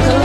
close.